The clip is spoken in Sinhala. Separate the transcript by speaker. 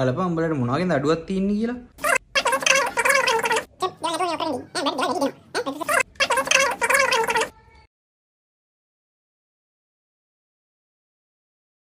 Speaker 1: බලපන් උඹලට මොනවගෙන්ද අඩුවක් තියෙන්නේ කියලා?